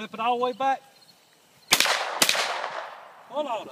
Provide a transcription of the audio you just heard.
Flip it all the way back. Hold on.